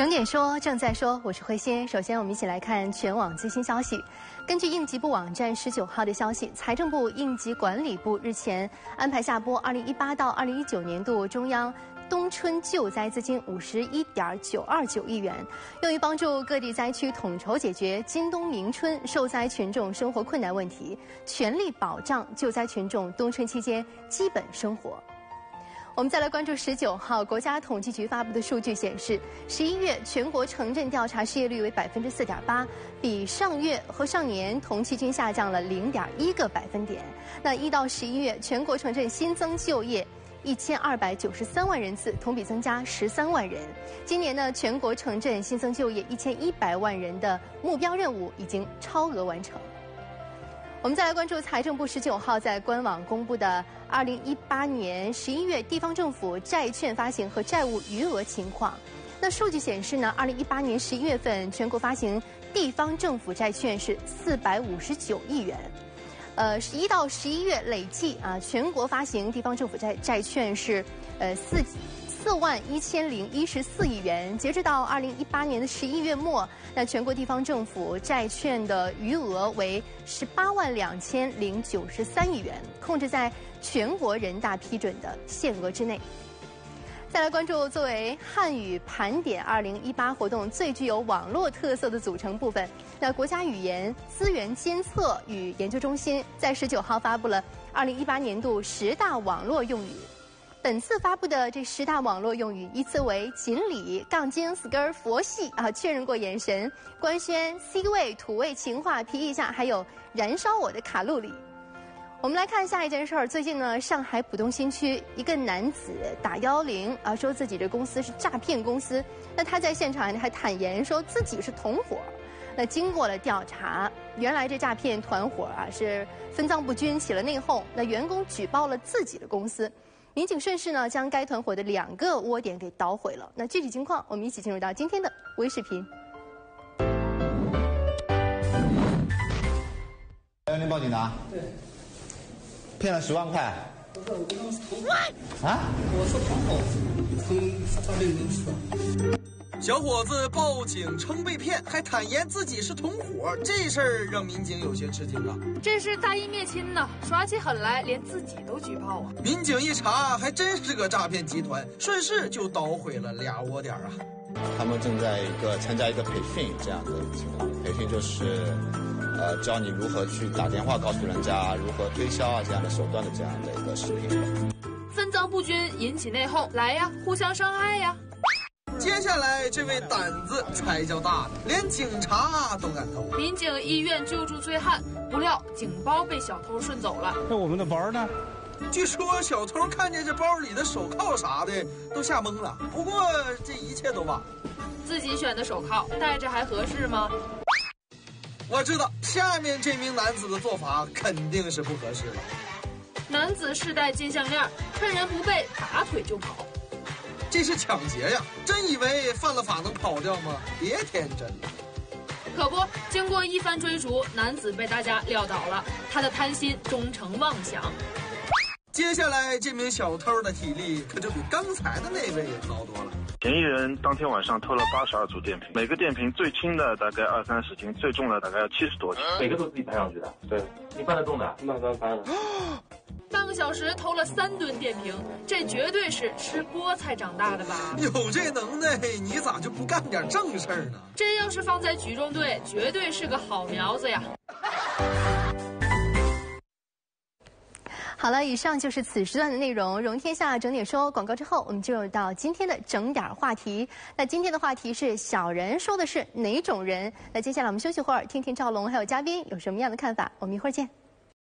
整点说正在说，我是慧心。首先，我们一起来看全网最新消息。根据应急部网站十九号的消息，财政部应急管理部日前安排下拨二零一八到二零一九年度中央冬春救灾资金五十一点九二九亿元，用于帮助各地灾区统筹解决今冬明春受灾群众生活困难问题，全力保障救灾群众冬春期间基本生活。我们再来关注十九号国家统计局发布的数据显示，十一月全国城镇调查失业率为百分之四点八，比上月和上年同期均下降了零点一个百分点。那一到十一月全国城镇新增就业一千二百九十三万人次，同比增加十三万人。今年呢，全国城镇新增就业一千一百万人的目标任务已经超额完成。我们再来关注财政部十九号在官网公布的二零一八年十一月地方政府债券发行和债务余额情况。那数据显示呢，二零一八年十一月份全国发行地方政府债券是四百五十九亿元，呃，十一到十一月累计啊，全国发行地方政府债债券是呃四。四万一千零一十四亿元，截止到二零一八年的十一月末，那全国地方政府债券的余额为十八万两千零九十三亿元，控制在全国人大批准的限额之内。再来关注作为汉语盘点二零一八活动最具有网络特色的组成部分，那国家语言资源监测与研究中心在十九号发布了二零一八年度十大网络用语。本次发布的这十大网络用语依次为锦鲤、杠精、”“skr”“、佛系啊，确认过眼神、官宣、C 位、土味情话、皮一下，还有燃烧我的卡路里。我们来看下一件事儿。最近呢，上海浦东新区一个男子打幺零啊，说自己这公司是诈骗公司。那他在现场还坦言说自己是同伙。那经过了调查，原来这诈骗团伙啊是分赃不均，起了内讧。那员工举报了自己的公司。民警顺势呢，将该团伙的两个窝点给捣毁了。那具体情况，我们一起进入到今天的微视频。幺幺零报警的。对。骗了十万块。不是，我跟他们是同伙。啊？我是同伙，从诈骗公司。小伙子报警称被骗，还坦言自己是同伙，这事儿让民警有些吃惊啊！这是大义灭亲呐，耍起狠来连自己都举报啊！民警一查，还真是个诈骗集团，顺势就捣毁了俩窝点啊！他们正在一个参加一个培训这样的情况，培训就是，呃，教你如何去打电话告诉人家如何推销啊这样的手段的这样的一个视频。分赃不均引起内讧，来呀，互相伤害呀！接下来，这位胆子才叫大呢，连警察都敢偷。民警医院救助醉汉，不料警包被小偷顺走了。那我们的包呢？据说小偷看见这包里的手铐啥的，都吓懵了。不过这一切都晚了。自己选的手铐戴着还合适吗？我知道下面这名男子的做法肯定是不合适的。男子试戴金项链，趁人不备，拔腿就跑。这是抢劫呀！真以为犯了法能跑掉吗？别天真了。可不，经过一番追逐，男子被大家撂倒了。他的贪心终成妄想。接下来，这名小偷的体力可就比刚才的那位高多了。嫌疑人当天晚上偷了八十二组电瓶，每个电瓶最轻的大概二三十斤，最重的大概要七十多斤。每个都自己搬上去的？对，你搬得动的？慢慢搬的。半个小时偷了三吨电瓶，这绝对是吃菠菜长大的吧？有这能耐，你咋就不干点正事儿呢？这要是放在举重队，绝对是个好苗子呀！好了，以上就是此时段的内容。容天下整点说广告之后，我们进入到今天的整点话题。那今天的话题是小人说的是哪种人？那接下来我们休息会儿，听听赵龙还有嘉宾有什么样的看法。我们一会儿见。